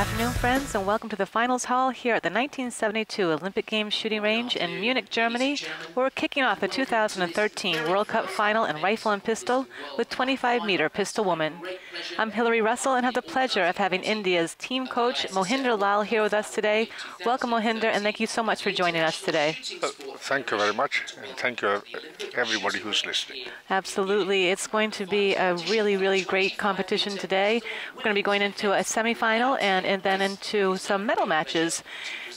afternoon, friends, and welcome to the finals hall here at the 1972 Olympic Games shooting range in Munich, Germany. We're kicking off the 2013 World Cup final in rifle and pistol with 25 meter pistol woman. I'm Hillary Russell and have the pleasure of having India's team coach Mohinder Lal here with us today. Welcome, Mohinder, and thank you so much for joining us today. Uh, thank you very much, and thank you everybody who's listening. Absolutely. It's going to be a really, really great competition today. We're going to be going into a semifinal and, and then into some medal matches.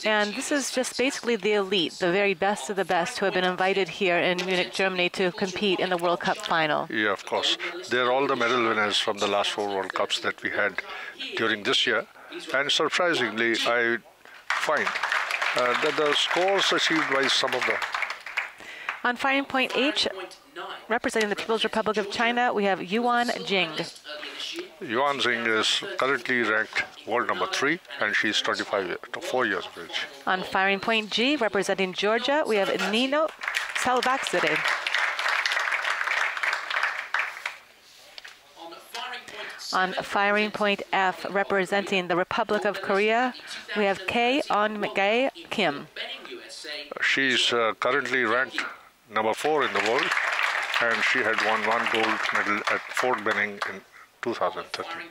And this is just basically the elite, the very best of the best who have been invited here in Munich, Germany to compete in the World Cup final. Yeah, of course. They're all the medal winners from the last four World Cups that we had during this year. And surprisingly, I find uh, that the scores achieved by some of them. on firing point H, representing the People's Republic of China, we have Yuan Jing. Yuan Jing is currently ranked world number three, and she's 25, to 4 years of age. On firing point G, representing Georgia, we have Nino Salukvadze. On firing point F, representing the Republic of Korea, we have K On Gae Kim. She's uh, currently ranked number four in the world, and she had won one gold medal at Fort Benning in 2013.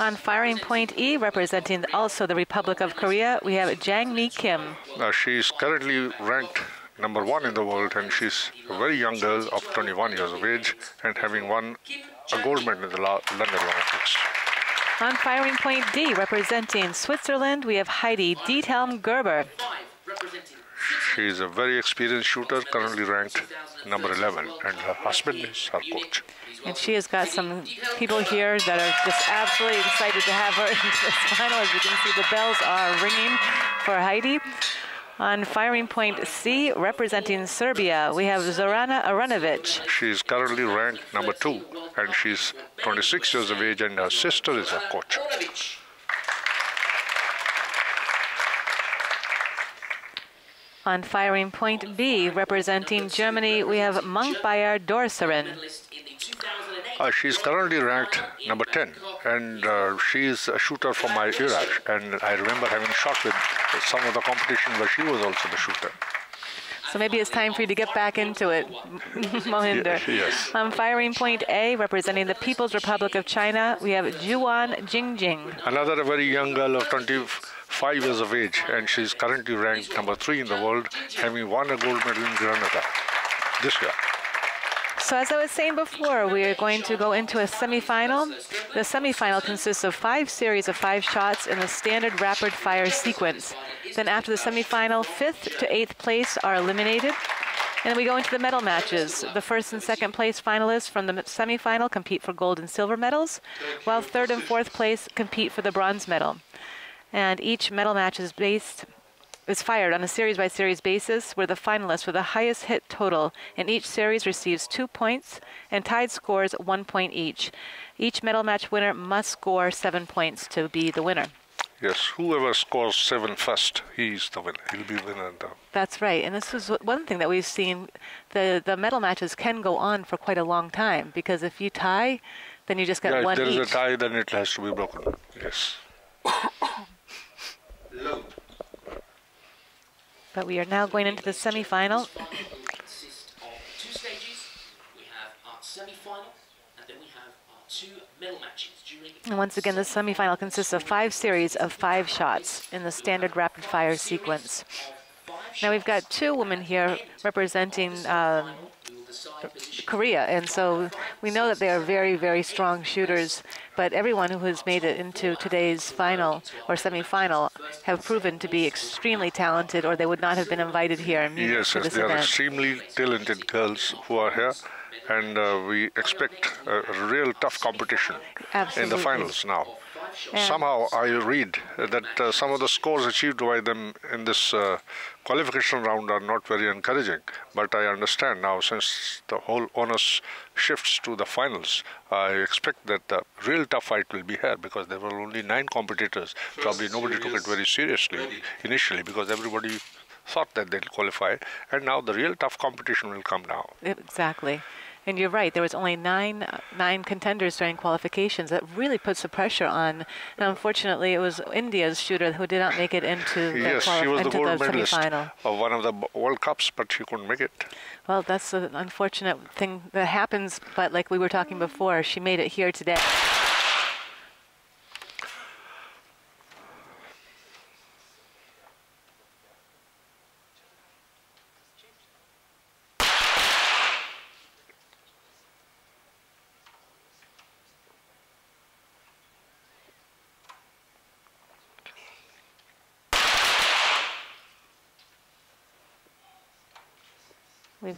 On firing point E, representing also the Republic of Korea, we have Jang Mi Kim. Uh, she's currently ranked number one in the world, and she's a very young girl of 21 years of age and having won a gold medal in the London Olympics. On firing point D, representing Switzerland, we have Heidi Diethelm Gerber. She's a very experienced shooter, currently ranked number 11, and her husband is her coach. And she has got some people here that are just absolutely excited to have her in this final. As you can see, the bells are ringing for Heidi. On firing point C, representing Serbia, we have Zorana Arunovic. She's currently ranked number two, and she's 26 years of age, and her sister is her coach. On firing point B, representing Germany, we have Bayer Dorjsuren. Uh, she's currently ranked number 10, and uh, she's a shooter from my era. And I remember having shot with some of the competition where she was also the shooter. So maybe it's time for you to get back into it, Mohinder. Yes. On firing point A, representing the People's Republic of China, we have Zhang Jingjing. Another very young girl of 25 five years of age, and she's currently ranked number three in the world, having won a gold medal in Granada this year. So as I was saying before, we are going to go into a semifinal. The semifinal consists of five series of five shots in the standard rapid fire sequence. Then after the semifinal, fifth to eighth place are eliminated. And we go into the medal matches. The first and second place finalists from the semifinal compete for gold and silver medals, while third and fourth place compete for the bronze medal and each medal match is based is fired on a series by series basis where the finalist with the highest hit total in each series receives two points and tied scores one point each. Each medal match winner must score seven points to be the winner. Yes, whoever scores seven first, he's the winner. He'll be the winner. That's right, and this is one thing that we've seen. The the medal matches can go on for quite a long time because if you tie, then you just get yeah, one if there each. is a tie, then it has to be broken. Yes. But we are now going into the semifinal. and once again, the semifinal consists of five series of five shots in the standard rapid fire sequence. Now we've got two women here representing um, Korea, and so we know that they are very, very strong shooters. But everyone who has made it into today's final or semifinal have proven to be extremely talented, or they would not have been invited here. yes, yes, they event. are extremely talented girls who are here, and uh, we expect a, a real tough competition Absolutely. in the finals now. Somehow I read that uh, some of the scores achieved by them in this uh, qualification round are not very encouraging. But I understand now, since the whole onus shifts to the finals, I expect that the real tough fight will be here because there were only nine competitors. Probably nobody took it very seriously initially because everybody thought that they'll qualify, and now the real tough competition will come now. Exactly. And you're right. There was only nine nine contenders during qualifications. That really puts the pressure on. And unfortunately, it was India's shooter who did not make it into the, yes, she was the gold the medalist semifinal. of one of the World Cups, but she couldn't make it. Well, that's an unfortunate thing that happens. But like we were talking before, she made it here today.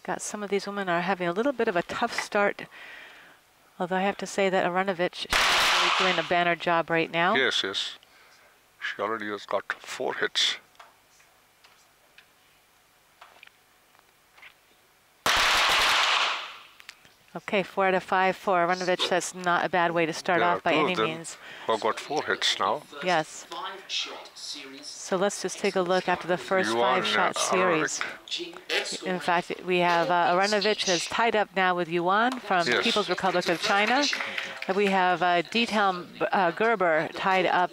We've got some of these women are having a little bit of a tough start. Although I have to say that Arunovic is doing a banner job right now. Yes, yes. She already has got four hits. Okay, four out of five for Arunovic. That's not a bad way to start are off by any means. have got four hits now. Yes. So let's just take a look after the first five-shot series. In fact, we have uh, Arunovic has tied up now with Yuan from the Yes. People's Republic of China. And we have uh, Diethelm uh, Gerber tied up,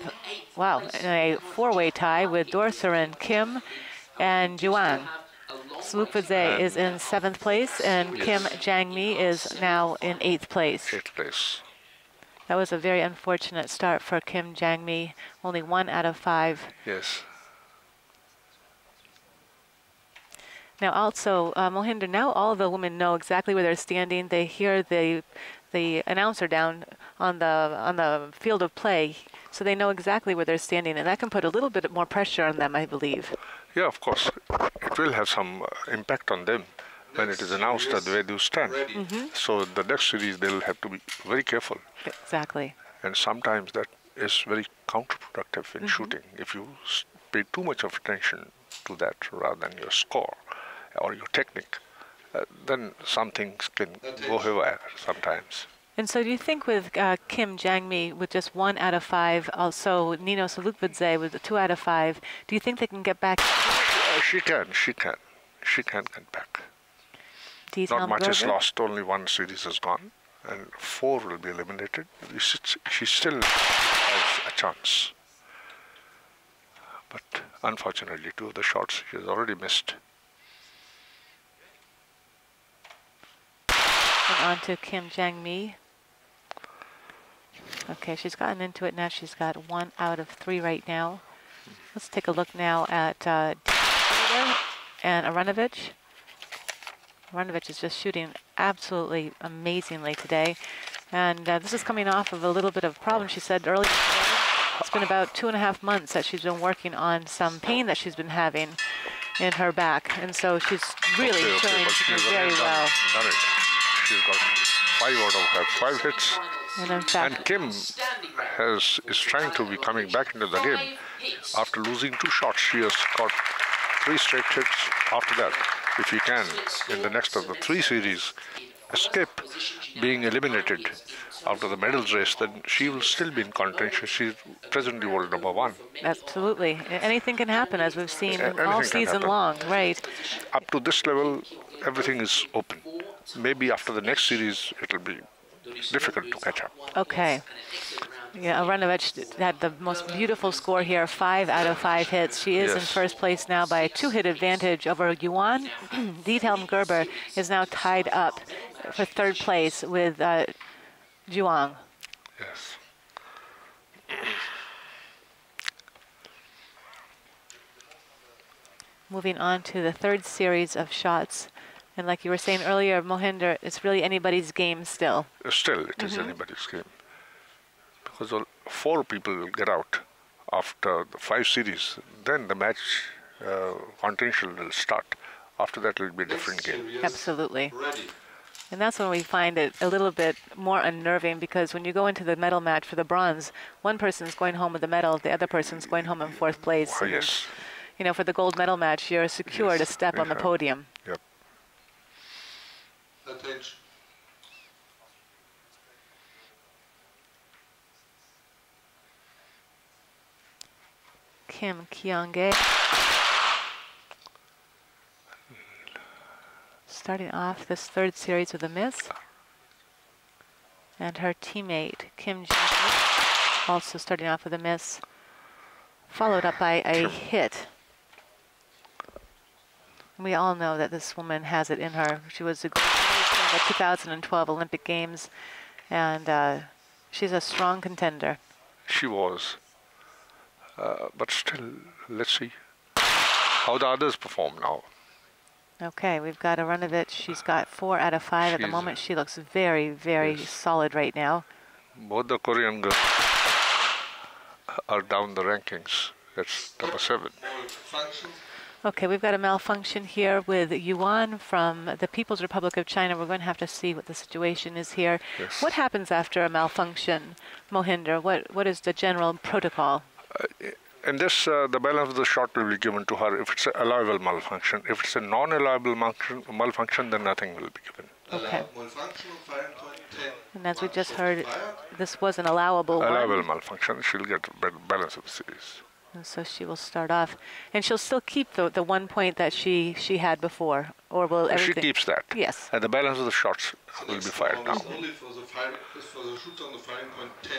wow, in a four-way tie with Dorjsuren Kim and Yuan. Salukvadze is in seventh place, and Kim Jangmi is now in eighth place. Eighth place. That was a very unfortunate start for Kim Jangmi, only one out of five. Yes. Now, also, uh, Mohinder, now all the women know exactly where they're standing. They hear the the announcer down on the on the field of play, so they know exactly where they're standing, and that can put a little bit more pressure on them, I believe. Yeah, of course. It will have some uh, impact on them when it is announced that where you stand. Mm-hmm. So the next series they'll have to be very careful, Exactly. and sometimes that is very counterproductive in shooting. If you pay too much of attention to that rather than your score or your technique, uh, then some things can go haywire sometimes. And so, do you think with uh, Kim Jangmi with just one out of five, also Nino Salukvadze with two out of five, do you think they can get back? Uh, she can, she can, she can get back. Not much is lost. Only one series is gone, and four will be eliminated. She still has a chance. But unfortunately, two of the shots she has already missed. And on to Kim Jang-mi. Okay, she's gotten into it now. She's got one out of three right now. Let's take a look now at uh, and Arunovic. Arunovic is just shooting absolutely amazingly today. And uh, this is coming off of a little bit of a problem she said earlier. It's been about two and a half months that she's been working on some pain that she's been having in her back. And so she's really okay, okay, showing but to do she's very done, well. done. She's got five out of her five hits. And in fact, And Kim has is trying to be coming back into the game. After losing two shots, she has got three straight hits. After that, if you can, in the next of the three series, escape being eliminated after the medals race, then she will still be in contention. She's presently world number one. Absolutely. Anything can happen, as we've seen A- all season happen. long, right? Up to this level, everything is open. Maybe after the next series, it'll be difficult to catch up. Okay. Yeah, Arunovic had the most beautiful score here, five out of five hits. She is in first place now by a two-hit advantage over Yuan. Diethelm Gerber is now tied up for third place with uh, Zhang. Yes. Moving on to the third series of shots. And like you were saying earlier, Mohinder, it's really anybody's game still. Still, it is anybody's game. Because four people will get out after the five series. Then the match uh, contention will start. After that, it will be a different game. Absolutely. Ready. And that's when we find it a little bit more unnerving because when you go into the medal match for the bronze, one person's going home with the medal, the other person's going home in fourth place. Oh, yes. You know, for the gold medal match, you're secured to Yes, step we on the podium. Attention. Kim Kyung-gae starting off this third series with a miss. And her teammate, Kim Jin, also starting off with a miss, followed up by a hit. We all know that this woman has it in her. She was a in the 2012 Olympic Games, and uh, she's a strong contender. She was. Uh, but still, let's see how the others perform now. Okay, we've got Arunovic. She's got four out of five at the moment. She looks very, very Yes. solid right now. Both the Korean girls are down the rankings. That's number seven. Malfunction. Okay, we've got a malfunction here with Yuan from the People's Republic of China. We're going to have to see what the situation is here. Yes. What happens after a malfunction, Mohinder? What What is the general protocol? In this, uh, the balance of the shot will be given to her if it's an allowable malfunction. If it's a non-allowable malfunction, malfunction, then nothing will be given. Okay. Allow malfunction of firing point 10. And as we just heard, this was an allowable Allowable one. malfunction, she'll get balance of the series. And so she will start off, and she'll still keep the the one point that she she had before, or will She everything? keeps that. Yes. And the balance of the shots will be Next fired now. only for the fire, for the shoot on the firing point 10.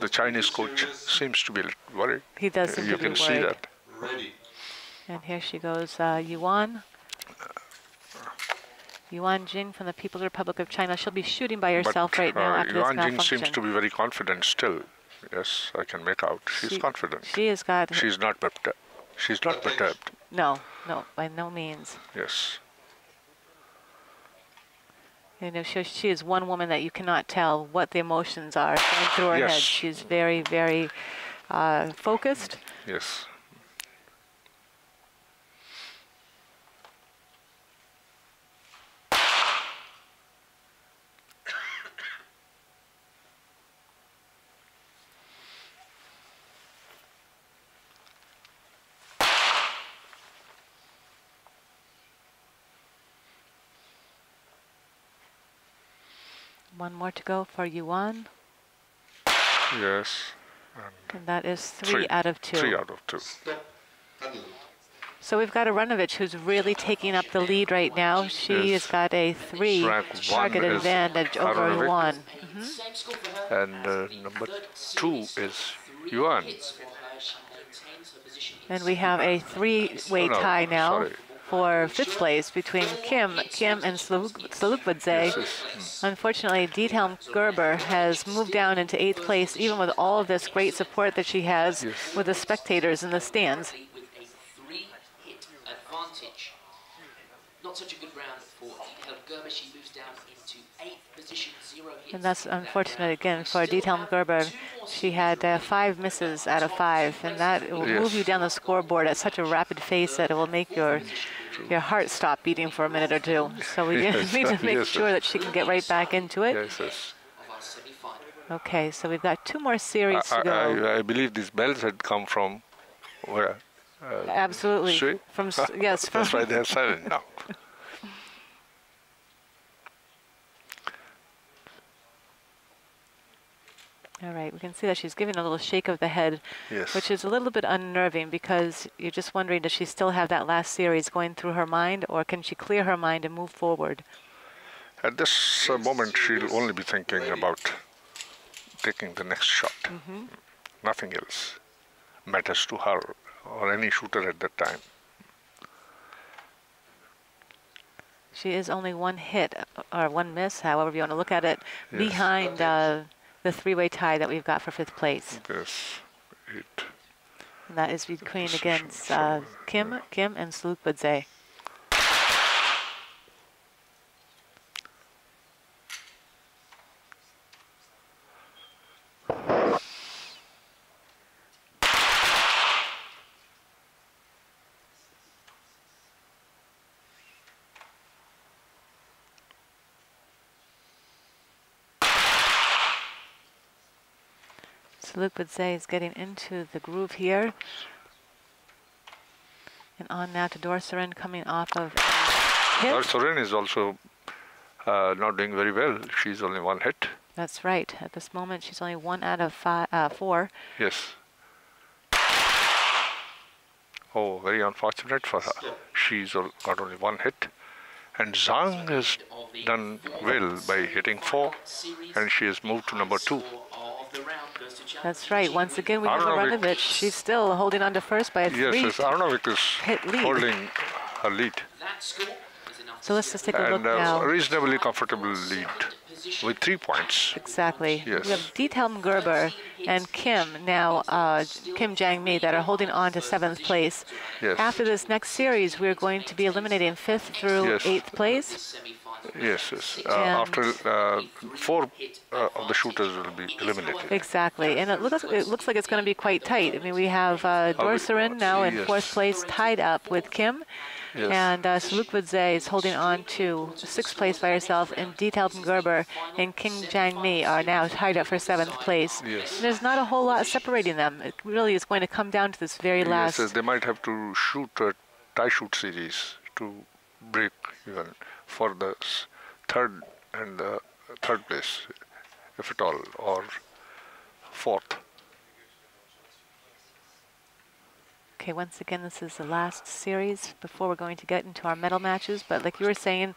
The Chinese coach series, seems to be a little worried. He does seem You to be can see worried. that. Ready. And here she goes, uh, Yuan. Yuan Jing from the People's Republic of China. She'll be shooting by herself but right now uh, after this Yuan Jing seems to be very confident still. Yes, I can make out. She's She- confident. She is got She's not perturbed. She's not perturbed. no, no, by no means. Yes. You know, she, she is one woman that you cannot tell what the emotions are going through her head. She's very, very uh, focused. Yes. One more to go for Yuan, Yes. and that is three, Three. out of two. Three out of two. So we've got Arunovic who's really taking up the lead right now. She Yes. has got a three target advantage over Arunovic. Yuan. For her. And uh, number two is Yuan. hits for her. She maintains her position in And we have a three-way no, tie now sorry. For fifth place between Kim, Kim and Salukvadze. Yes, hmm. Unfortunately, Diethelm Gerber has moved down into eighth place, even with all of this great support that she has with the spectators in the stands. with a three-hit advantage. Not such a good round for Diethelm Gerber. She moves down into eighth position, zero hits. And that's in that unfortunate again for Still Diethelm Gerber. She had uh, five misses out of five, and that will move you down the scoreboard at such a rapid pace that it will make your your heart stop beating for a minute or two. So we Yes, need to make yes, sure that she can get right back into it. Yes, yes. of our semi-final. Okay, so we've got two more series I, to go. I, I believe these bells had come from where? Absolutely. Sri? From yes, from That's why they're silent now. All right, we can see that she's giving a little shake of the head, Yes. which is a little bit unnerving because you're just wondering does she still have that last series going through her mind or can she clear her mind and move forward? At this uh, moment, she'll only be thinking about taking the next shot. Mm-hmm. Nothing else matters to her or any shooter at that time. She is only one hit uh, or one miss, however you want to look at it, Yes. behind uh, the three-way tie that we've got for fifth place. Yes. It, And that is between against uh, Kim, Kim, and Salukvadze. Salukvadze is getting into the groove here. And on now to Dorjsuren coming off of hit. Dorjsuren is also uh, not doing very well. She's only one hit. That's right. At this moment, she's only one out of five, uh, four. Yes. Oh, very unfortunate for her. She's got only one hit. And Zhang has done well by hitting four, and she has moved to number two. That's right. Once again, we have Arunovic. She's still holding on to first by a yes, three. Yes, Arunovic is holding her lead. So let's just take a and look now. reasonably comfortable lead with three points. Exactly. Yes. We have Diethelm Gerber and Kim now, uh, Kim Jang Mi, that are holding on to seventh place. Yes. After this next series, we're going to be eliminating fifth through Yes. eighth place. Yes, yes. Uh, after uh, four uh, of the shooters will be eliminated. Exactly, and it looks it looks like it's going to be quite tight. I mean, we have uh, Dorjsuren now in yes. fourth place, tied up with Kim, Yes. and uh, Salukvadze is holding on to sixth place by herself, and Diethelm Gerber and Kim Jang Mi are now tied up for seventh place. Yes. There's not a whole lot separating them. It really is going to come down to this very last. Yes, yes, they might have to shoot a tie shoot series to break even for the third and the third place, if at all, or fourth. Okay, once again, this is the last series before we're going to get into our medal matches. But like you were saying,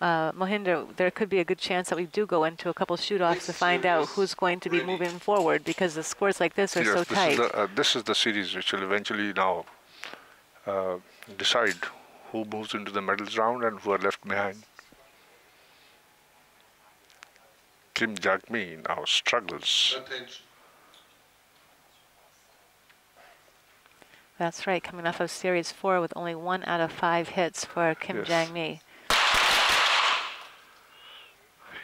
uh, Mohinder, there could be a good chance that we do go into a couple shoot-offs to find out who's going to be moving forward because the scores like this are yes, so this tight. is the uh, this is the series which will eventually now uh, decide who moves into the medals round and who are left behind. Kim Jangmi now struggles. Attention. That's right, coming off of series four with only one out of five hits for Kim Yes. Jang Mi.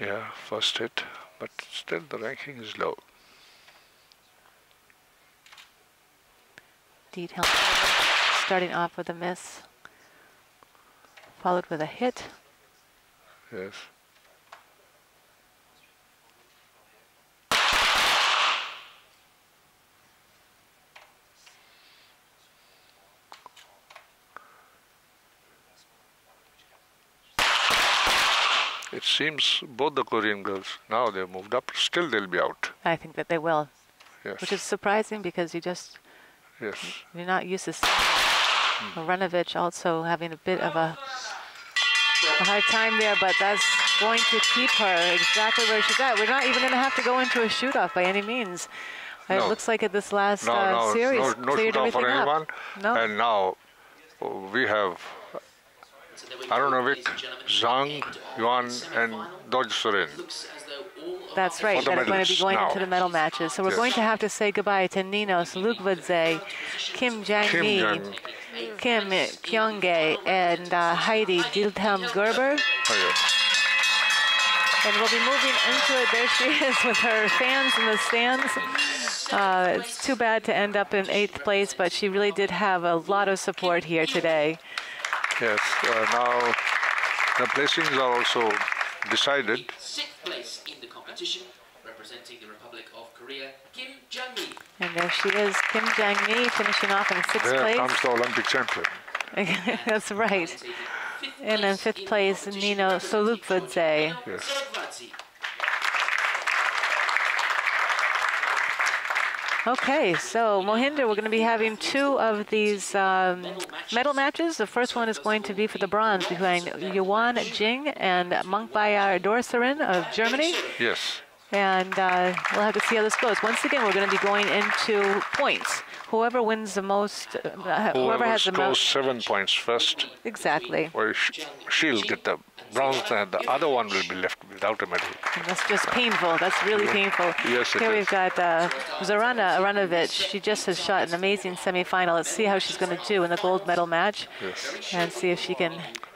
Yeah, first hit, but still the ranking is low. Detail starting off with a miss, followed with a hit. Yes. It seems both the Korean girls now they've moved up. Still they'll be out. I think that they will, Yes. which is surprising because you just yes. You're not used to seeing Arunovic also having a bit of a, a hard time there, but that's going to keep her exactly where she's at. We're not even going to have to go into a shoot-off by any means. It looks like at this last No, uh, no, series no, no cleared everything for anyone. up. No, And now we have Arunovic, Zhang, Yuan, and Dorjsuren. that's right. That are going to be going now. into the medal matches. So we're Yes. going to have to say goodbye to Nino Salukvadze, Kim Jang Kim Mi, Jang. Kim Kyunggae, and uh, Heidi Diethelm Gerber. Oh, yes. And we'll be moving into it. There she is with her fans in the stands. Uh, it's too bad to end up in eighth place, but she really did have a lot of support here today. Yes. Uh, now the placings are also decided. Sixth place in the competition, representing the Republic of Korea, Kim Jang-mi. And there she is, Kim Jang Mi, finishing off in sixth There place. comes the Olympic champion. That's right. And in fifth place, Nino representing Salukvadze. Yes. Okay, so Mohinder, we're going to be having two of these um, medal matches. The first one is going to be for the bronze between Yuan Jing and Munkhbayar Dorjsuren of Germany. Yes. And uh, we'll have to see how this goes. Once again, we're going to be going into points. Whoever wins the most, uh, whoever, Whoever has the most. seven points first, Exactly. sh- she'll get the bronze, and the other one will be left without a medal. That's just painful. That's really painful. Yes, Here is. we've got uh, Zorana Arunovic. She just has shot an amazing semifinal. Let's see how she's going to do in the gold medal match Yes. and see if she can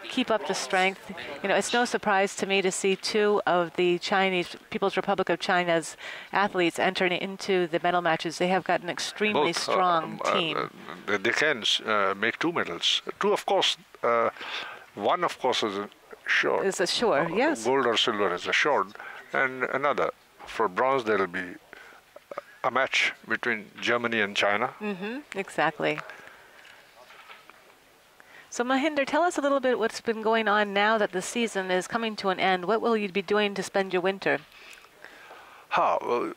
keep up the strength. You know, it's no surprise to me to see two of the Chinese People's Republic of China's athletes entering into the medal matches. They have got an extremely Both, uh, strong uh, team. uh, they- they can uh, make two medals. Two, of course. Uh, one, of course, is assured. Is a sure, yes. Gold or silver is assured, and another for bronze there will be a match between Germany and China. Mm-hmm, Exactly. So Mohinder, tell us a little bit what's been going on now that the season is coming to an end. What will you be doing to spend your winter? How? Well,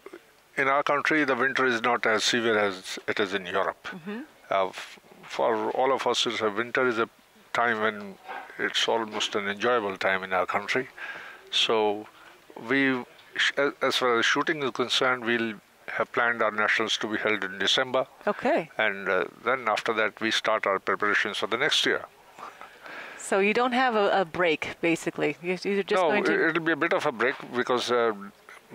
in our country, the winter is not as severe as it is in Europe. Uh, f- for all of us, winter is a time when it's almost an enjoyable time in our country. So we, as far as shooting is concerned, we'll have planned our nationals to be held in December. Okay. And uh, then after that, we start our preparations for the next year. So you don't have a, a break, basically. You're, you're just no, going to. it'll be a bit of a break because uh,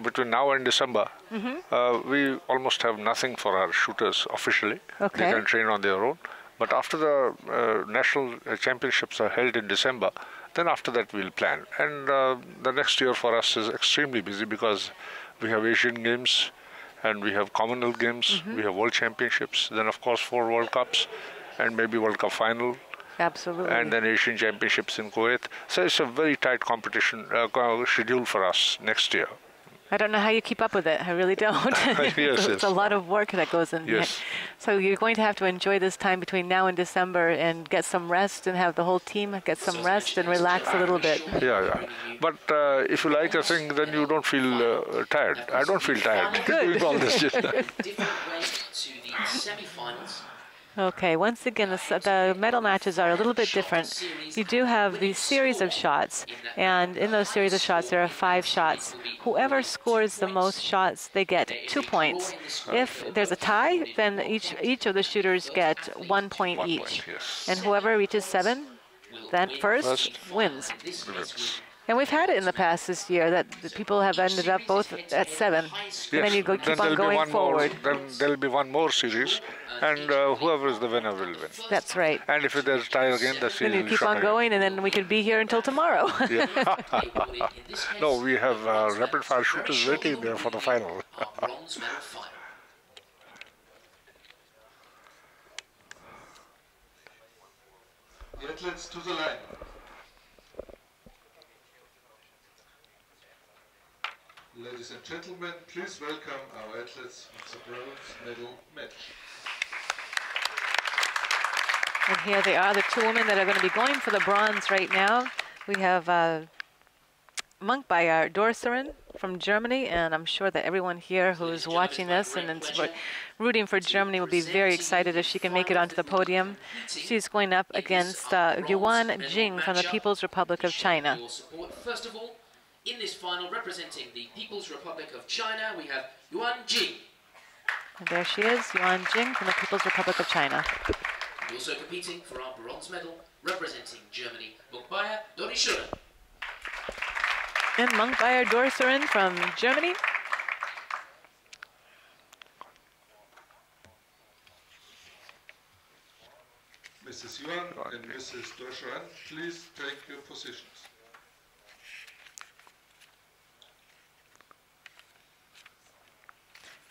between now and December, Mm-hmm. uh, we almost have nothing for our shooters officially. Okay. They can train on their own. But after the uh, national uh, championships are held in December, then after that we'll plan. And uh, the next year for us is extremely busy because we have Asian Games and we have Commonwealth Games, Mm-hmm. we have World Championships, then of course four World Cups, and maybe World Cup final, Absolutely. and then Asian Championships in Kuwait. So it's a very tight competition uh, schedule for us next year. I don't know how you keep up with it. I really don't. Yes, it's, it's a lot of work that goes in. Yes. So you're going to have to enjoy this time between now and December and get some rest and have the whole team get some rest and relax a little bit. Yeah, yeah. But uh, if you like a thing, then you don't feel uh, tired. I don't feel tired doing all this. different way to the semi-finals. Okay, once again, the, medal matches are a little bit different. You do have these series of shots, and in those series of shots, there are five shots. Whoever scores the most shots, they get two points. If there's a tie, then each each of the shooters get one point, each. and whoever reaches seven, then First. wins. This race And we've had it in the past this year that the people have ended up both at seven, and then you go keep on there'll be going one forward. More, then there'll be one more series, and uh, whoever is the winner will win. That's right. And if there's a tie again, the series Then you keep shut on again. going, and then we could be here until tomorrow. Yeah. in this case, no, we have uh, rapid fire shooters waiting there for the final. our bronze medal final. The athletes to the line. Ladies and gentlemen, please welcome our athletes of the bronze medal match. And here they are, the two women that are going to be going for the bronze right now. We have uh, Monk by uh, Dorjsuren from Germany, and I'm sure that everyone here who's watching this and is rooting for Germany will be very excited if she can make it onto the podium. She's going up against uh, Yuan Jing from the People's Republic of China. First of all, in this final, representing the People's Republic of China, we have Yuan Jing. And there she is, Yuan Jing from the People's Republic of China. Also competing for our bronze medal, representing Germany, Munkhbayar Dorjsuren. And Monk by from Germany. Mrs. Yuan and Mrs. Dorshan, please take your positions.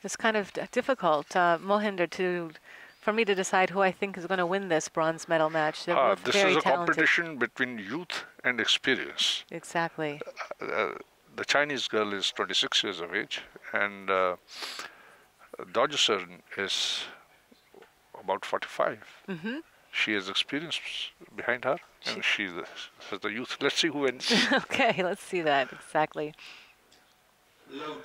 It's kind of difficult, uh, Mohinder, to for me to decide who I think is going to win this bronze medal match. They're Ah, this is a talented. competition between youth and experience. Exactly. Uh, the Chinese girl is 26 years of age, and uh, Dodgerson is about 45. hmm She has experience behind her, and she has the youth. Let's see who wins. okay, let's see that exactly. Load.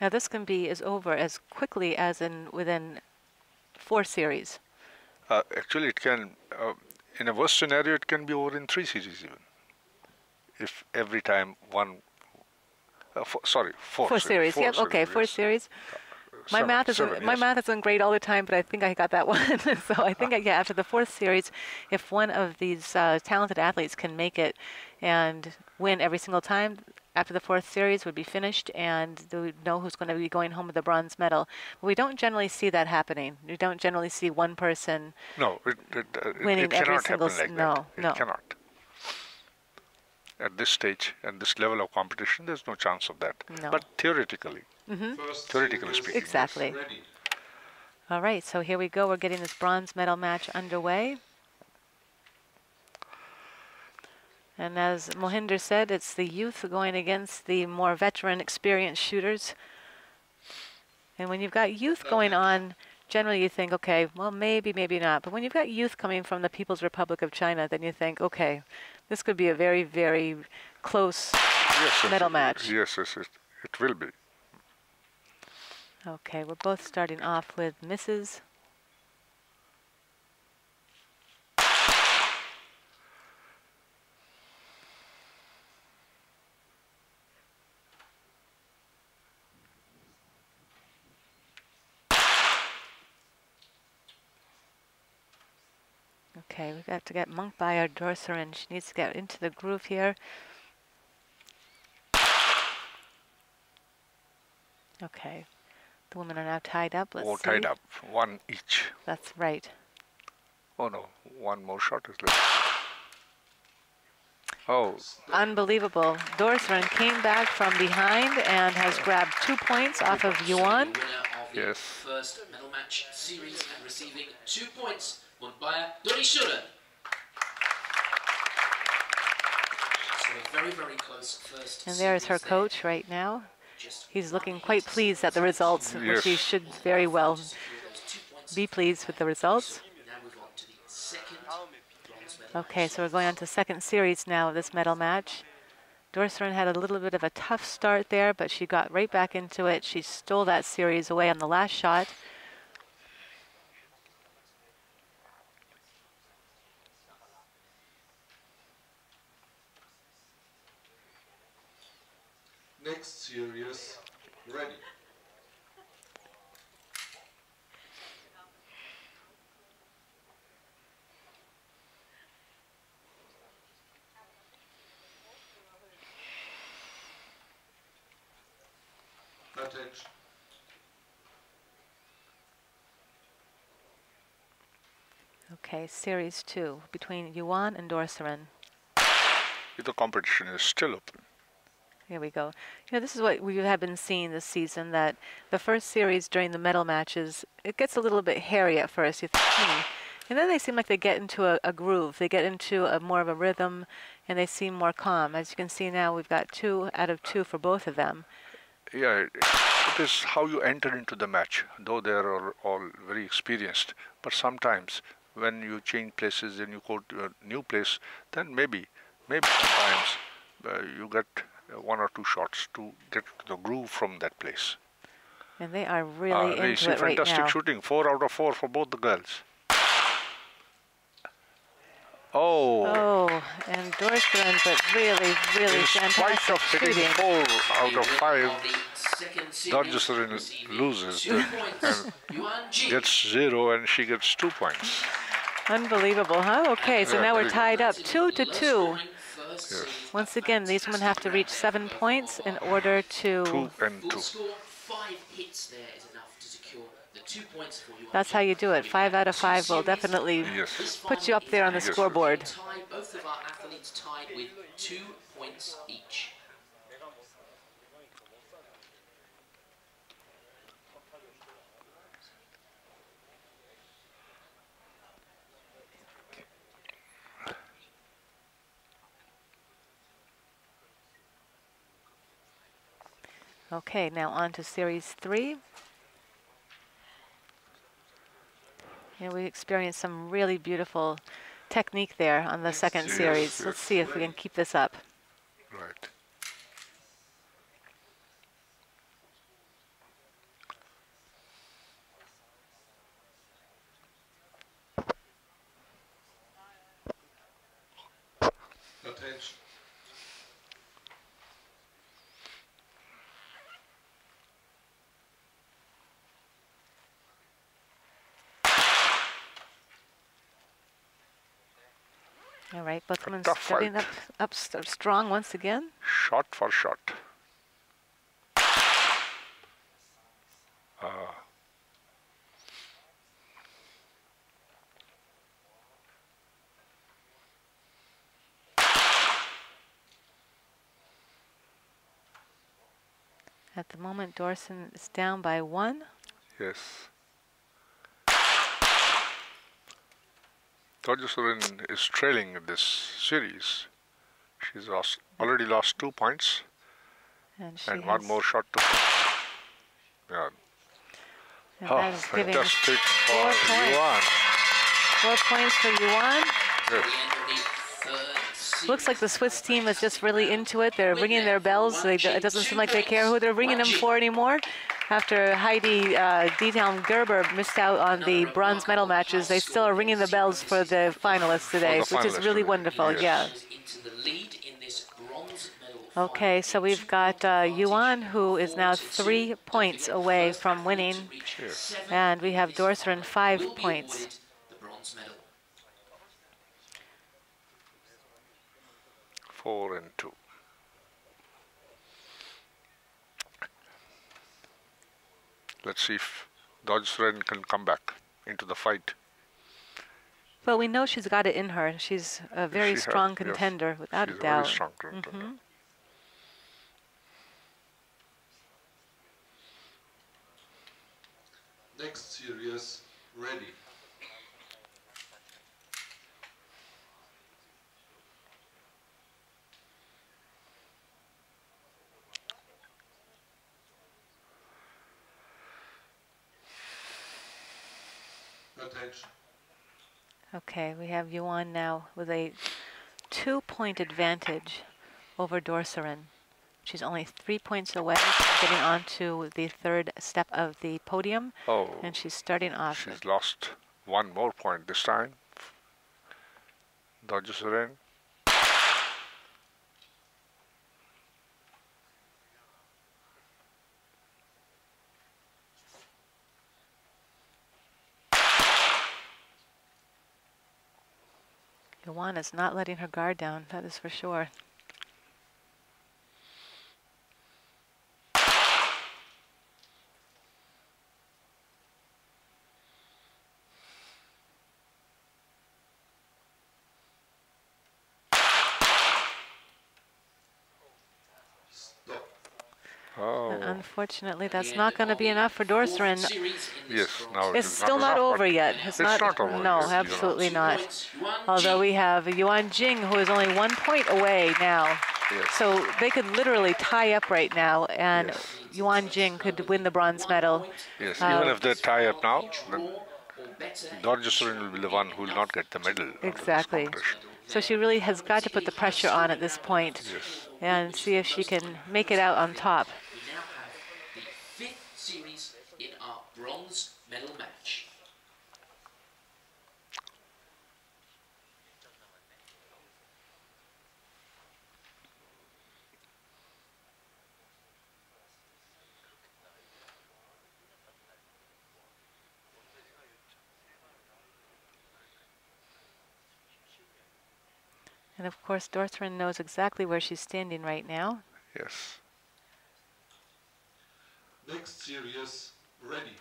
Now this can be is over as quickly as in within four series. Uh, actually, it can, uh, in a worst scenario, it can be over in three series even. If every time one, uh, four, sorry, four, Four se- series. four Yep. Okay, four yes. series. My Seven- math isn't seven, my yes. math isn't great all the time, but I think I got that one. so I think yeah, after the fourth series, if one of these uh, talented athletes can make it and win every single time, after the fourth series would be finished, and they would know who's going to be going home with the bronze medal. But we don't generally see that happening. We don't generally see one person. No, it, it, it, winning it every cannot single happen like no, that. It no. cannot. At this stage and this level of competition, there's no chance of that. No. But theoretically, First Theoretically speaking. Exactly. All right, so here we go. We're getting this bronze medal match underway. And as Mohinder said, it's the youth going against the more veteran, experienced shooters. And when you've got youth going on, generally you think, okay, well, maybe, maybe not. But when you've got youth coming from the People's Republic of China, then you think, okay, this could be a very, very close Yes, medal match. Yes, yes, it, it will be. Okay, we're both starting off with misses. Okay, we have to get Monk by our Dorjsuren. She needs to get into the groove here. Okay, the women are now tied up. Let's All see. tied up, one each. That's right. Oh no, one more shot is left. Oh, Unbelievable. Dorjsuren came back from behind and has grabbed two points off of Yuan. Winner of the Yes. first medal match series and receiving two points, Munkhbayar Dorjsuren. So a very, very close first And there's her series there. coach right now. He's looking quite pleased at the results, which he should very well secure those two points. be pleased with the results. Now move on to the second bronze medal Okay, so we're going on to second series now of this medal match. Dorjsuren had a little bit of a tough start there, but she got right back into it. She stole that series away on the last shot. Next series, ready. Attention. Okay, series two between Yuan and Dorjsuren. the competition is still open. Here we go. You know, this is what we have been seeing this season, that the first series during the medal matches, it gets a little bit hairy at first. You think, hmm. And then they seem like they get into a, a groove. They get into a more of a rhythm, and they seem more calm. As you can see now, we've got two out of two for both of them. Yeah, it, is how you enter into the match, though they are all, very experienced. But sometimes when you change places and you go to a new place, then maybe, maybe sometimes uh, you get one or two shots to get the groove from that place. And they are Uh, really we into see it right fantastic now. shooting, four out of four for both the girls. Oh, Oh, and Dorjsuren, but really, really in spite fantastic of hitting shooting. four out of five, of the second series Dorjsuren receiving loses two then, points, Yuan Ji. gets zero and she gets two points. Unbelievable, huh? Okay, so Yeah, now we're tied up two to two. scoring first series. Once again, these women have to reach seven points in order to. Two and two. score, five hits there is enough to secure the two points for Yuan That's how you do it. Five out of five will definitely Yes. Put you up there on the Yes. scoreboard. both of our athletes tied with two points each. Okay, now on to series three. Yeah, we experienced some really beautiful technique there on the second series. Let's see if we can keep this up. Right. Attention. All right, both tough starting fight. up, up strong once again. Shot for shot. Uh, At the moment, Dorson is down by one. yes. Dorjsuren is trailing in this series. She's lost, already lost two points And she and one more shot to. Yeah. and Oh, that is ah, giving fantastic four for points. Yuan. four points for Yuan. Yes. The end of the third looks like the Swiss team is just really into it. They're ringing their bells. They, it doesn't seem like they care who they're ringing them for anymore. After Heidi uh, Diethelm Gerber missed out on the bronze medal matches, they still are ringing the bells for the finalists today, the which is really wonderful. yes. Yeah. Into the lead in this bronze medal Okay, so we've got uh, Yuan, who is now three points away from winning, and we have Dorjsuren five points. awarded the bronze medal. Four and two. Let's see if Dorjsuren can come back into the fight. Well, we know she's got it in her. She's a very She has, strong yes. contender, without She's a a very doubt. strong contender. Mm-hmm. Next series, ready. Attention. Okay, we have Yuan now with a two-point advantage over Dorjsuren. She's only three points away from getting onto the third step of the podium, Oh, and she's starting off. she's lost one more point this time. Dorjsuren. Is not letting her guard down, that is for sure. Stop. Oh, Unfortunately, that's not going to be enough for fourth Dorjsuren. series in this yes. bronze Now it It's still not enough, over yet. It's, It's not, not over No, yet, absolutely Two not. Although we have Yuan Jing, who is only one point away now. Yes. So they could literally tie up right now, and Yes. Yuan Jing could win the bronze medal. Yes, Uh, even if they tie up now, Draw then or better Dorjsuren will be the one who will not get the medal. out of this Exactly. So she really has got to put the pressure on at this point Yes. and see if she can make it out on top. We now have the fifth series in our bronze medal match. And of course, Dorjsuren knows exactly where she's standing right now. Yes. Next series, ready.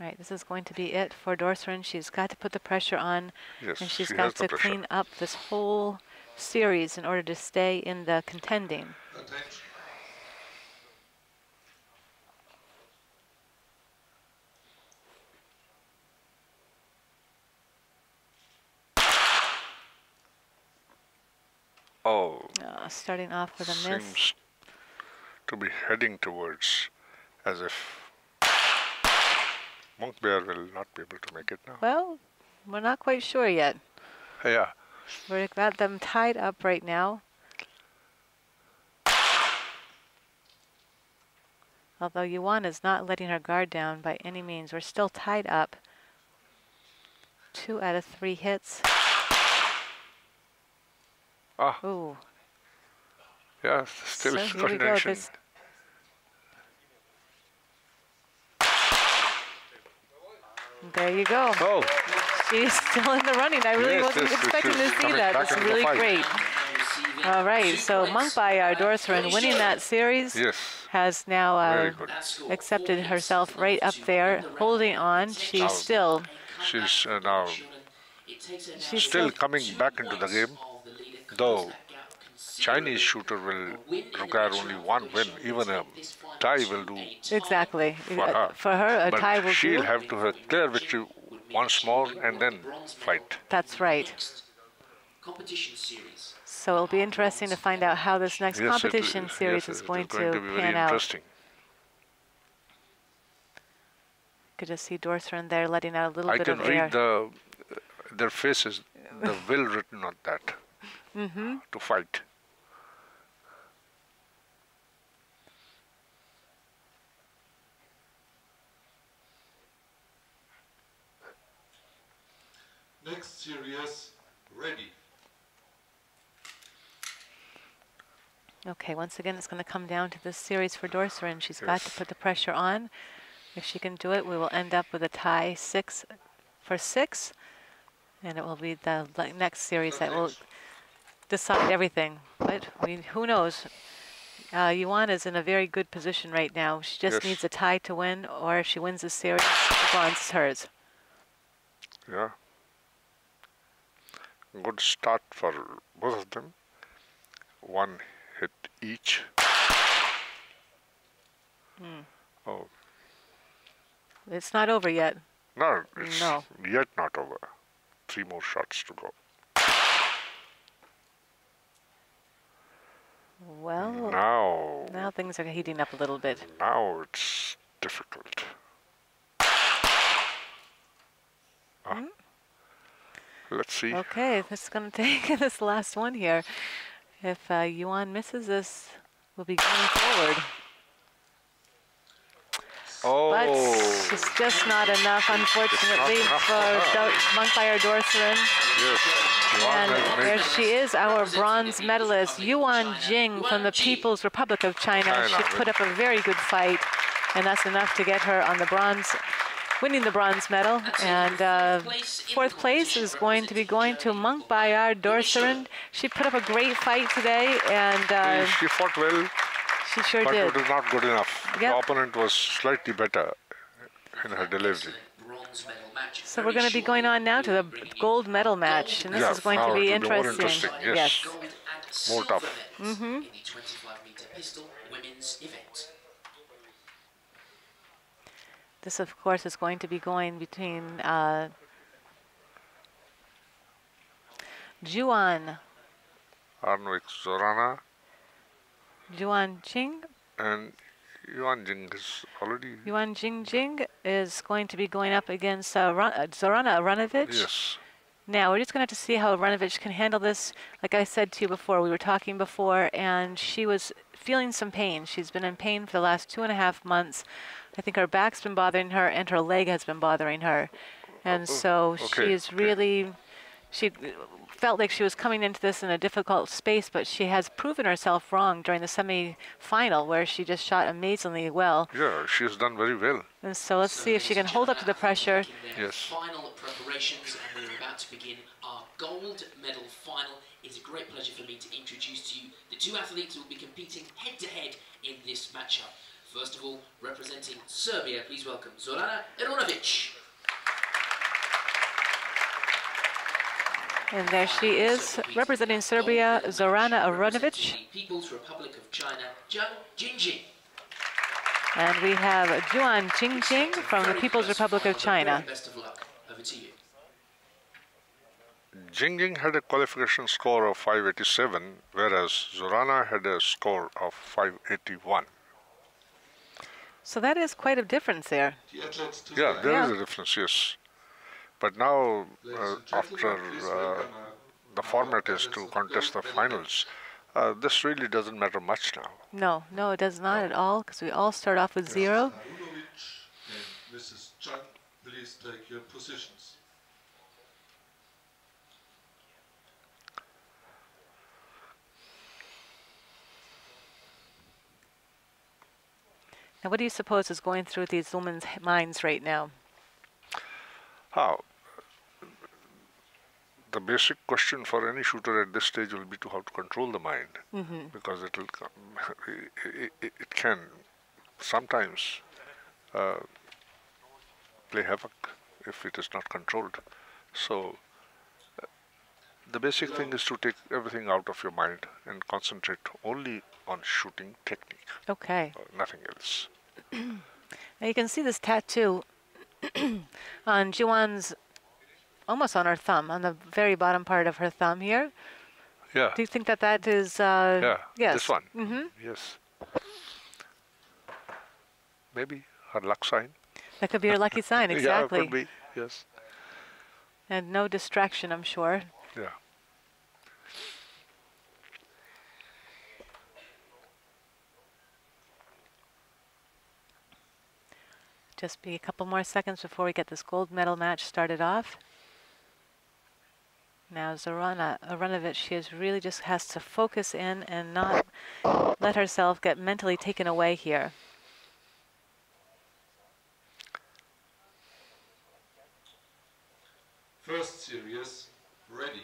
Right, this is going to be it for Dorjsuren. She's got to put the pressure on, Yes, and she's she got to clean up this whole series in order to stay in the contending. Attention. Oh, Uh, starting off with a miss. seems to be heading towards as if Munkhbayar will not be able to make it now. Well, we're not quite sure yet. Yeah. We've got them tied up right now. Although Yuan is not letting her guard down by any means. We're still tied up. Two out of three hits. Ah, Ooh. yeah, still So here we go. coordination. There you go. Oh, She's still in the running. I really Yes, wasn't yes, expecting she's to see that. back It's really great. All right, so Munkhbayar Dorjsuren winning that series yes. has now uh, accepted herself right up there, holding on. She's still She's uh, now she's still coming back into the game, though Chinese shooter will require only one win. Even a tie will do. exactly For Uh, her. For her, a But tie will she'll do. have to have clear victory once more and then fight. That's right. Competition series. So it'll be interesting to find out how this next Yes, will- competition series yes, is going, going to be very pan out. interesting. Could just see Dorjsuren there letting out a little I bit can of air. read the their faces, the will written on that Mm-hmm. to fight. Next series, ready. Okay, once again, it's going to come down to this series for Dorjsuren. She's got to put the pressure on. If she can do it, we will end up with a tie six for six, and it will be the next series that will decide everything. But mean, who knows? Uh, Yuan is in a very good position right now. She just Yes. needs a tie to win, or if she wins the series, the bronze is hers. Yeah. Good start for both of them. One hit each. Hmm. Oh, It's not over yet. no, it's No. yet not over. Three more shots to go. Well, Now, now things are heating up a little bit. now it's difficult. Ah. Let's see. Okay, this is going to take this last one here. If uh, Yuan misses this, we'll be going forward. Oh, But it's just not enough, unfortunately, enough for for. Do- Munkhbayar Dorjsuren. yes. And there she is, our bronze medalist, Yuan Jing from the People's Republic of China. China, She put up a very good fight, and that's enough to get her on the bronze, winning the bronze medal. And uh, fourth place is going to be going to Munkhbayar Dorjsuren. She put up a great fight today, and uh, she fought well, she sure but did. it was not good enough. The opponent was slightly better in her delivery. Bronze medal match. So we're going to be going on now to the gold medal match, and this Yeah, is going to be it will be more interesting. interesting, yes. And More tough. In the 25 meter pistol women's event. This, of course, is going to be going between uh, Juan, Arnvik Zorana Juan Jing, and Yuan Jing is already. Yuan Jing Jing is going to be going up against uh, Ron- uh, Zorana Arunovic. Yes. Now, we're just going to have to see how Arunovic can handle this. Like I said to you before, we were talking before, and she was feeling some pain. She's been in pain for the last two and a half months. I think her back's been bothering her, and her leg has been bothering her. And so Oh, okay, she is okay. really, she felt like she was coming into this in a difficult space, but she has proven herself wrong during the semi-final, where she just shot amazingly well. Yeah, she has done very well. And so let's see if she can hold up to the pressure. Yes. Final preparations, and we're about to begin our gold medal final. It's a great pleasure for me to introduce to you the two athletes who will be competing head to head in this matchup. First of all, representing Serbia, please welcome Zorana Arunovic. And there she is, representing Serbia, Zorana Arunovic. People's Republic of China, Zhang Jingjing. And we have Zhang Jingjing from the People's Republic of China. very Best of luck. Over to you. Jing Jing had a qualification score of 587, whereas Zorana had a score of 581. So that is quite a difference there. The athletes to Yeah, stand. there is a difference, yes. But now, uh, after uh, the format is to contest the finals, uh, this really doesn't matter much now. No, no, it does not at all, because we all start off with zero. Mrs. Chang, please take your positions. Now, what do you suppose is going through these women's minds right now? How? The basic question for any shooter at this stage will be to how to control the mind, because it will it, it, it can sometimes uh, play havoc if it is not controlled. So uh, the basic thing is to take everything out of your mind and concentrate only on shooting technique, Okay. uh, nothing else. Now you can see this tattoo on Juwan's, almost on her thumb, on the very bottom part of her thumb here. Yeah. Do you think that that is? Uh, Yeah, Yes. this one. Mm -hmm. Yes. Maybe her luck sign. That could be your lucky sign, exactly. yeah, could be. Yes. And no distraction, I'm sure. Yeah. Just be a couple more seconds before we get this gold medal match started off. Now Zorana Arunovic, she is really just has to focus in and not let herself get mentally taken away here. First series, ready.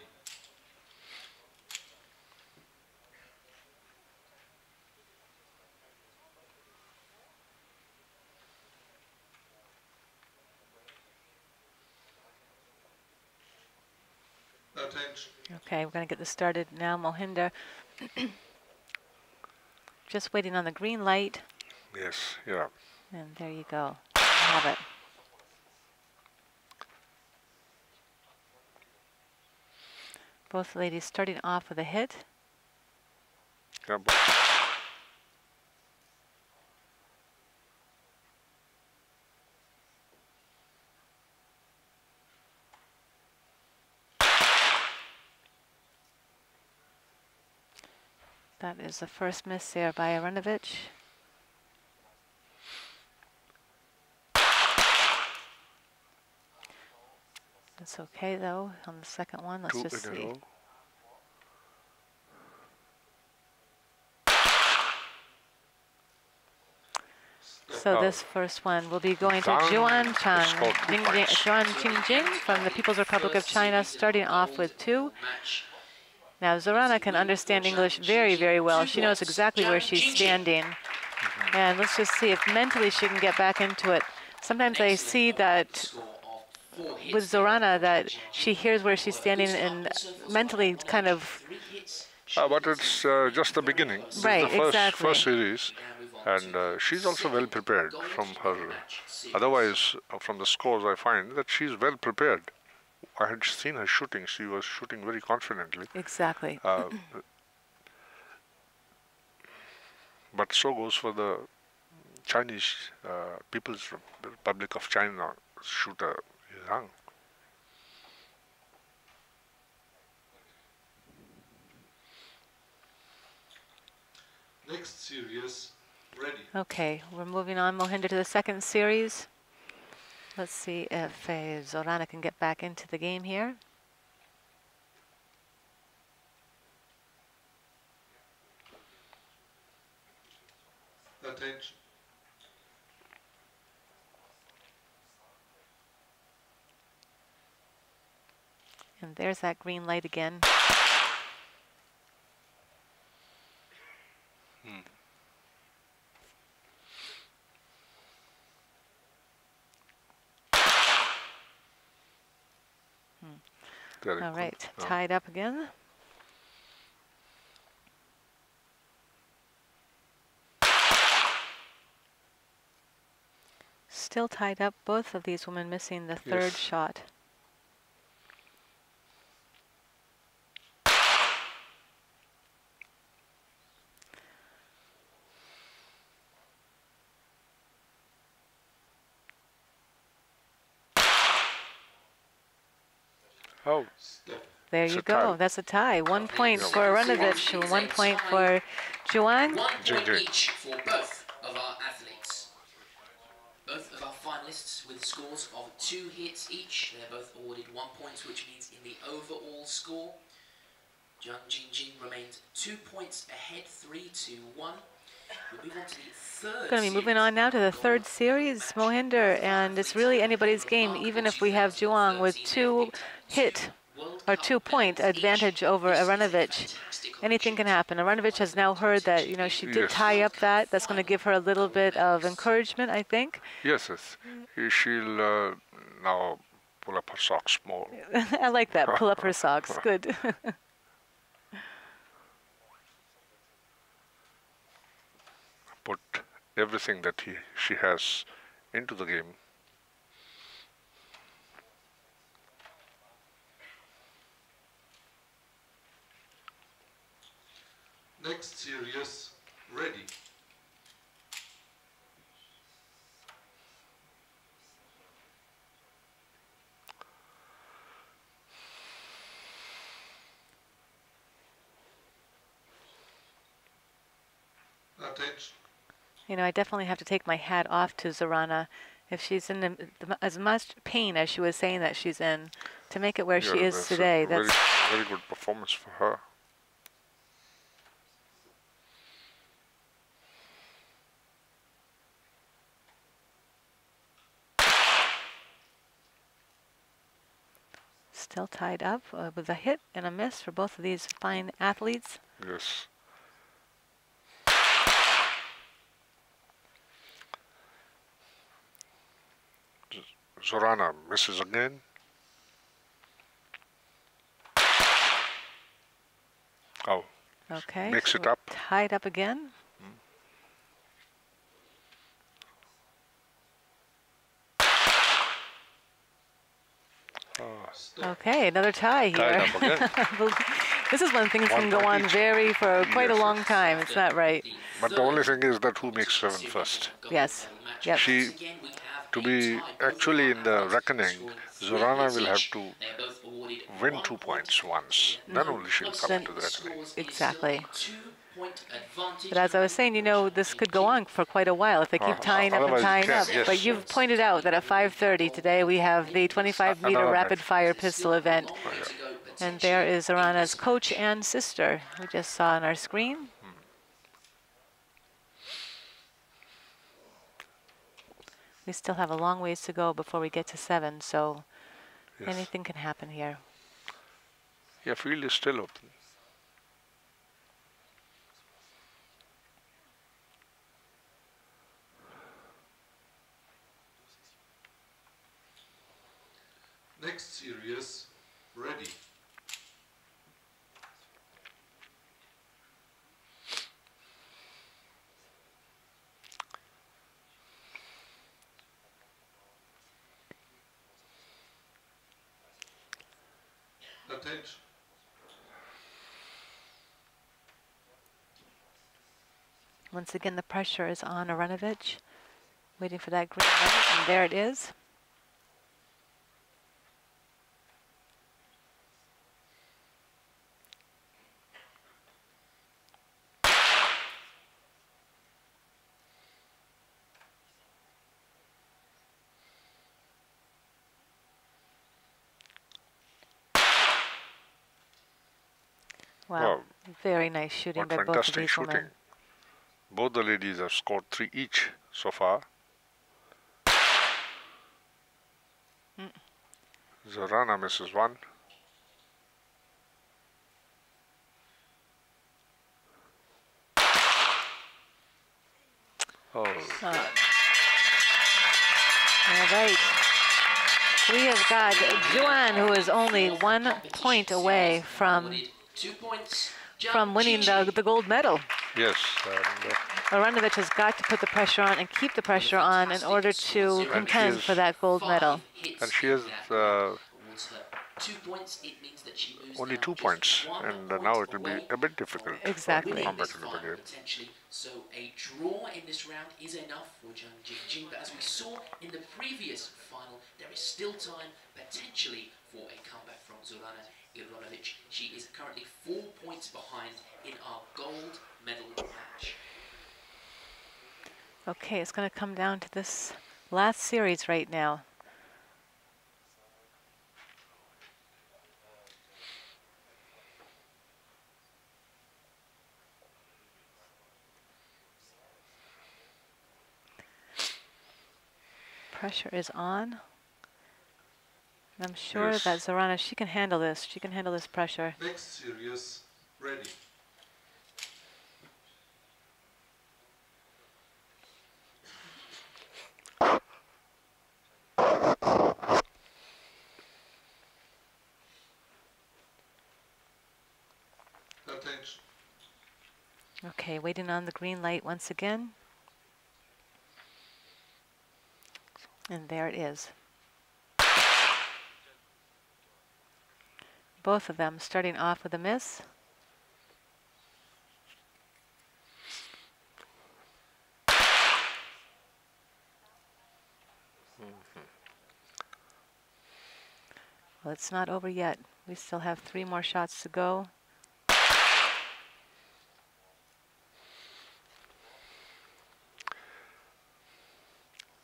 Attention. Okay, we're going to get this started now. Mohinder, just waiting on the green light. Yes, yeah. And there you go. Have it. Both ladies starting off with a hit. yeah That is the first miss there by Arunovic. That's okay though on the second one. Let's Two just see. So Oh. this first one will be going to Juan Chang, scored two Jing, Jing. Zhang Jingjing from the People's Republic of China, starting off with two. Match. Now Zorana can understand English very, very well. She knows exactly where she's standing. And let's just see if mentally she can get back into it. Sometimes I see that Score of four hits. with Zorana that she hears where she's standing and mentally kind of. Uh, but it's uh, just the beginning. Right, the first, exactly. first series, and uh, she's also well prepared from her. Otherwise, uh, from the scores, I find that she's well prepared. I had seen her shooting; she was shooting very confidently. exactly. Uh, but so goes for the Chinese uh, People's Republic of China shooter Yang. Next series, ready. Okay, we're moving on, Mohinder, to the second series. Let's see if uh, Zorana can get back into the game here. Attention. And there's that green light again. Very All right, Uh, tied up again. Still tied up, both of these women missing the third Yes. shot. Oh, There It's you go. tie. That's a tie. One point Yeah. for Arunovic and one point for Juan. One point Jing, jing. each for both of our athletes. Both of our finalists with scores of two hits each. They're both awarded one point, which means in the overall score, Zhang Jingjing remains two points ahead, three to one. We move on to the third. Going to be moving on now to the third series, Mohinder, and it's really anybody's game. Even if we have Juang with two hit or two point advantage over Arunovic, anything can happen. Arunovic has now heard that you know she did Yes. tie up that. That's going to give her a little bit of encouragement, I think. yes, yes. She'll uh, now pull up her socks more. I like that. Pull up her socks. Good. put everything that he, she has into the game. Next series, ready. Attention. You know, I definitely have to take my hat off to Zorana. If she's in the, the, as much pain as she was saying that she's in, to make it where she Yeah, is that's a today, very, that's very good performance for her. still tied up uh, with a hit and a miss for both of these fine athletes. Yes. Zorana misses again. Oh, Okay. Mix so it up. Tied up again. Hmm. Okay, another tie here. tied up again. this is when things One can go on each. very for quite a long time. It's not right. But the only thing is that who makes seven first. Yes. Yep. She, to be actually in the reckoning, Zorana will have to win two points once. Then only she'll come Then- into the reckoning. Exactly. But as I was saying, you know, this could go on for quite a while if they keep Uh, tying up and tying up. yes. But you've pointed out that at 5:30 today we have the 25 meter Another rapid-fire pistol event, and there is Zorana's coach and sister we just saw on our screen. We still have a long ways to go before we get to seven, so Yes. anything can happen here. Yeah, field is still open. Next series, Attention. Once again, the pressure is on Arunovic, waiting for that green light, and there it is. Wow, Wow. Very nice shooting What by both of fantastic these shooting. women. Both the ladies have scored three each so far. Mm. Zorana misses one. Oh, All right. We have got Juan, who is only one point away from two points. From winning the, the gold medal. yes. And, uh, Arunovic has got to put the pressure on and keep the pressure on in order to contend for that gold medal. and she has uh, two points. It means that she moves only two points, and uh, now it will be a bit difficult Exactly. to come back into the game. potentially. So a draw in this round is enough for Zhang Jingjing, but as we saw in the previous final, there is still time potentially for a comeback from Zorana Arunovic. She is currently four points behind in our gold medal match. Okay, it's going to come down to this last series right now. Pressure is on. And I'm sure Yes. that Zorana, she can handle this. She can handle this pressure. Next series, ready. Attention. Okay, waiting on the green light once again. And there it is. Both of them starting off with a miss. Well, it's not over yet. We still have three more shots to go.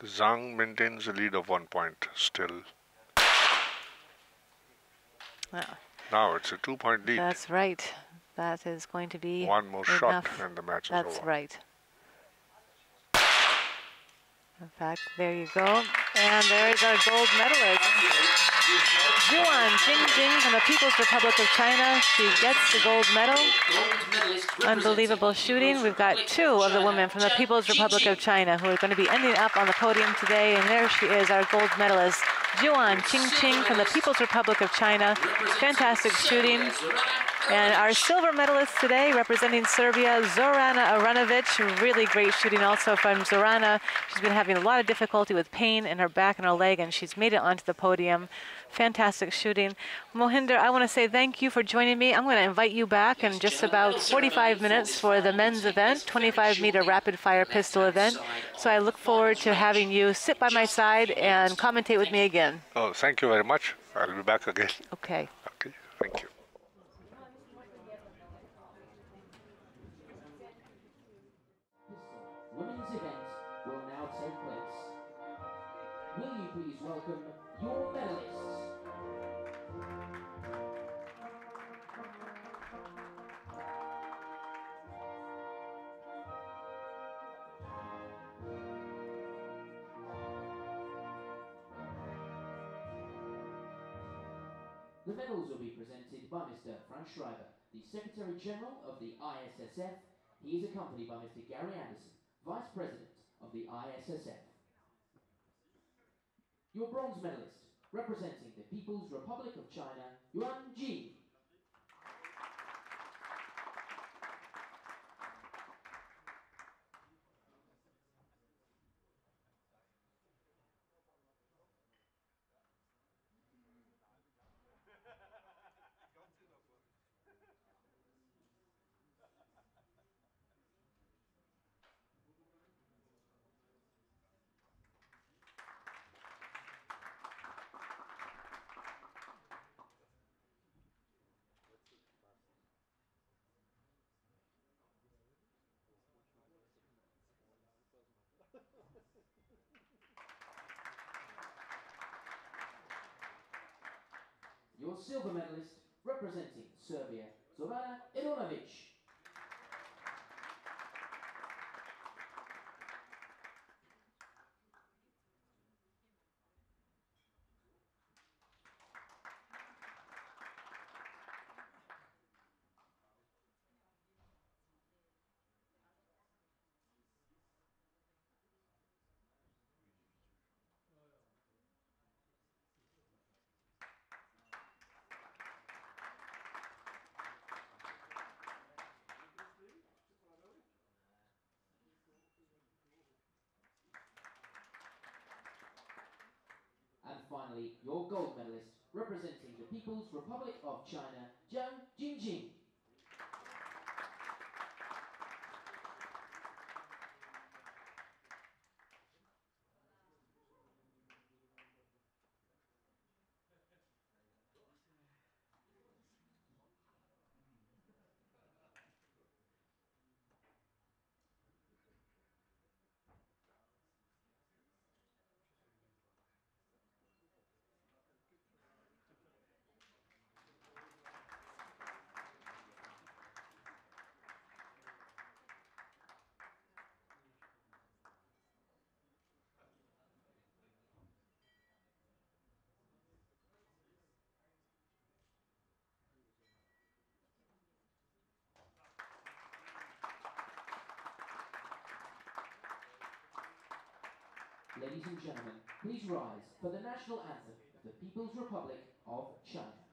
Zhang maintains a lead of one point still. Wow. Now it's a two point lead. That's right. That is going to be One more enough. shot and the match is over. That's right. In fact, there you go. And there's our gold medalist. Zhang Jingjing from the People's Republic of China. She gets the gold medal. Unbelievable shooting. We've got two of the women from the People's Republic of China who are going to be ending up on the podium today. And there she is, our gold medalist, Zhang Jingjing from the People's Republic of China. Fantastic shooting. And our silver medalist today, representing Serbia, Zorana Arunovic. Really great shooting also from Zorana. She's been having a lot of difficulty with pain in her back and her leg, and she's made it onto the podium. Fantastic shooting. Mohinder, I want to say thank you for joining me. I'm going to invite you back in just about 45 minutes for the men's event, 25 meter rapid fire pistol event. So I look forward to having you sit by my side and commentate with me again. Oh, thank you very much. I'll be back again. Okay. Okay, thank you. The medals will be presented by Mr. Franz Schreiber, the Secretary General of the ISSF. He is accompanied by Mr. Gary Anderson, Vice President of the ISSF. Your bronze medalist, representing the People's Republic of China, Yuan Jing. Your silver medalist, representing Serbia, Zorana Arunovic. And your gold medalist, representing the People's Republic of China, Zhang Jingjing. Ladies and gentlemen, please rise for the national anthem of the People's Republic of China.